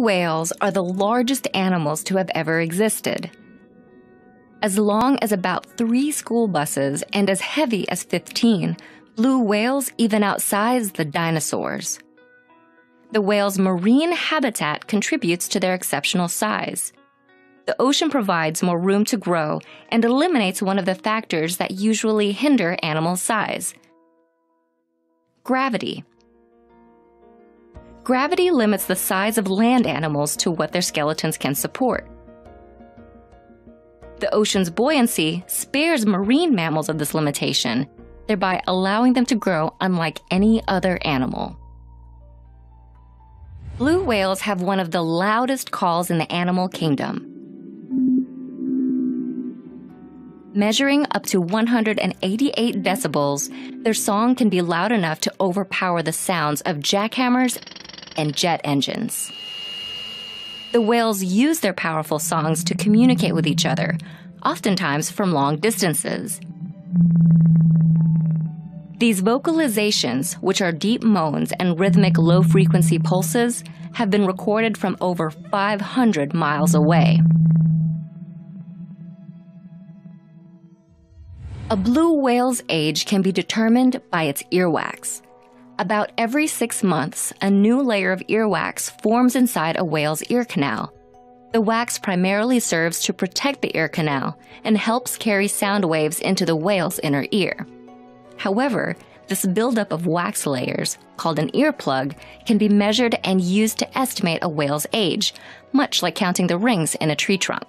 Whales are the largest animals to have ever existed. As long as about three school buses and as heavy as 15, blue whales even outsize the dinosaurs. The whale's marine habitat contributes to their exceptional size. The ocean provides more room to grow and eliminates one of the factors that usually hinder animal size gravity. Gravity limits the size of land animals to what their skeletons can support. The ocean's buoyancy spares marine mammals of this limitation, thereby allowing them to grow unlike any other animal. Blue whales have one of the loudest calls in the animal kingdom. Measuring up to 188 decibels, their song can be loud enough to overpower the sounds of jackhammers and jet engines. The whales use their powerful songs to communicate with each other, oftentimes from long distances. These vocalizations, which are deep moans and rhythmic low frequency pulses, have been recorded from over 500 miles away. A blue whale's age can be determined by its earwax. About every six months, a new layer of earwax forms inside a whale's ear canal. The wax primarily serves to protect the ear canal and helps carry sound waves into the whale's inner ear. However, this buildup of wax layers, called an earplug, can be measured and used to estimate a whale's age, much like counting the rings in a tree trunk.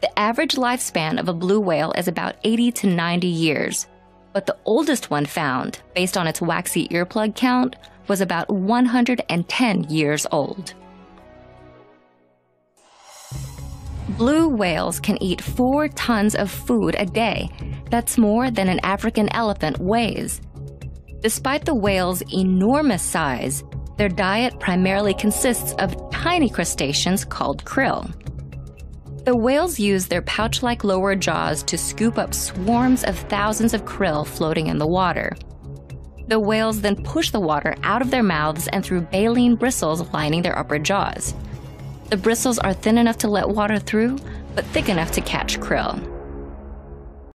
The average lifespan of a blue whale is about 80 to 90 years, but the oldest one found, based on its waxy earplug count, was about 110 years old. Blue whales can eat four tons of food a day. That's more than an African elephant weighs. Despite the whale's enormous size, their diet primarily consists of tiny crustaceans called krill. The whales use their pouch like lower jaws to scoop up swarms of thousands of krill floating in the water. The whales then push the water out of their mouths and through baleen bristles lining their upper jaws. The bristles are thin enough to let water through, but thick enough to catch krill.